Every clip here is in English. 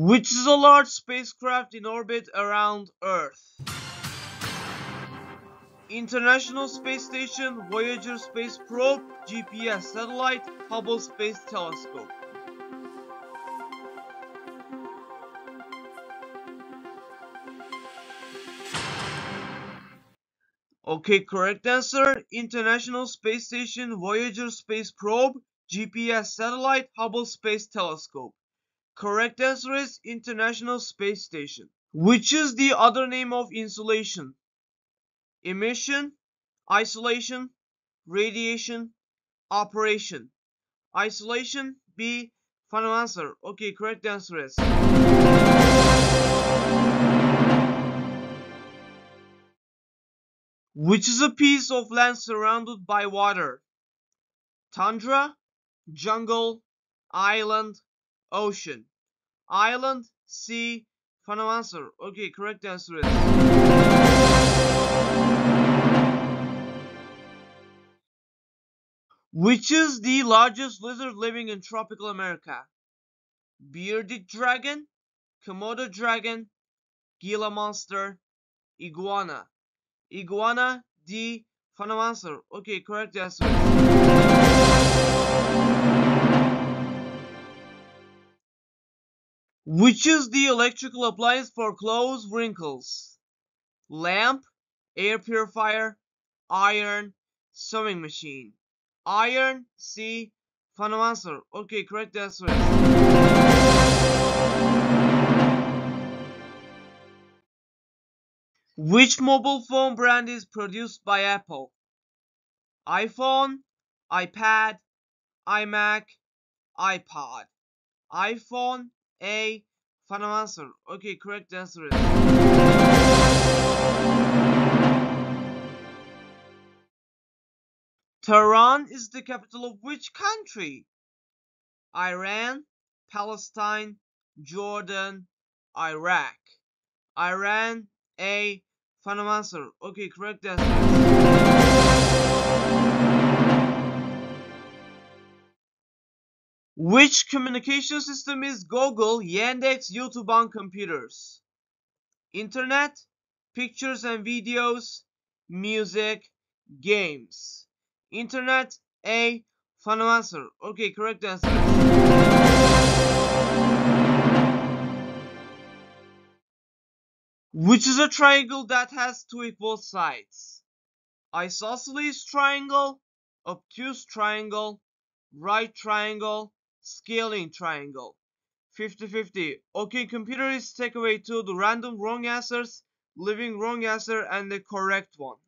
Which is a large spacecraft in orbit around Earth? International Space Station, Voyager Space Probe, GPS Satellite, Hubble Space Telescope. Okay, correct answer. International Space Station, Voyager Space Probe, GPS Satellite, Hubble Space Telescope. Correct answer is International Space Station. Which is the other name of insulation? Emission, isolation, radiation, operation. Isolation, B. Final answer. Okay, correct answer is. Which is a piece of land surrounded by water? Tundra, jungle, island, ocean. Island, sea, final answer. Okay, correct answer is. Which is the largest lizard living in tropical America? Bearded dragon, Komodo dragon, Gila monster, iguana. Iguana, D, final answer. Okay, correct answer. Which is the electrical appliance for clothes wrinkles? Lamp, air purifier, iron, sewing machine. Iron, C, final answer. Okay, correct answer. Which mobile phone brand is produced by Apple? iPhone, iPad, iMac, iPod. iPhone, A, final answer. Okay, correct answer is. Tehran is the capital of which country? Iran, Palestine, Jordan, Iraq. Iran, A, final answer. Okay, correct answer. Which communication system is Google, Yandex, YouTube on computers? Internet, pictures and videos, music, games. Internet, A, final answer. Okay, correct answer. Which is a triangle that has two equal sides? Isosceles triangle, obtuse triangle, right triangle, scalene triangle. 50-50. Okay, computer is take away two the random wrong answers, leaving wrong answer and the correct one.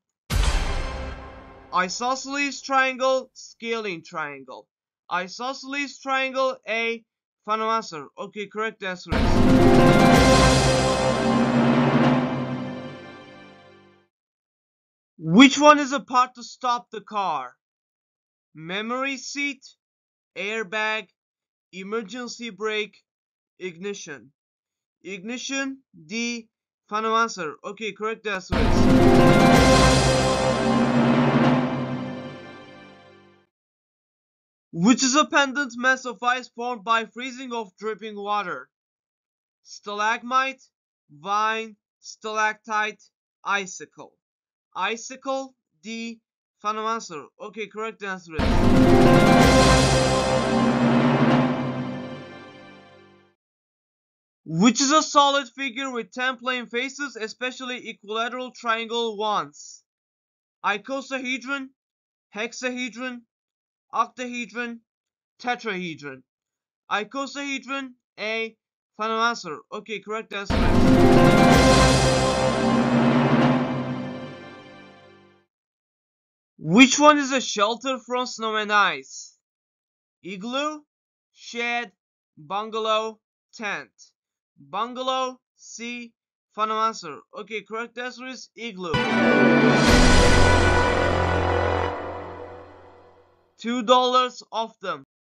Isosceles triangle, scalene triangle. Isosceles triangle, A, final answer. Okay, correct answer is. Which one is a part to stop the car? Memory seat, airbag, emergency brake, ignition. Ignition, D, final answer. Okay, correct answer Which is a pendant mass of ice formed by freezing of dripping water? Stalagmite, vine, stalactite, icicle. Icicle, D, final answer. Okay, correct answer Which is a solid figure with 10 plane faces, especially equilateral triangle ones? Icosahedron, hexahedron, octahedron, tetrahedron. Icosahedron, A, final answer. Okay, correct answer Which one is a shelter from snow and ice? Igloo, shed, bungalow, tent. Bungalow, C, final answer. Okay, correct answer is igloo. Two dollars off them.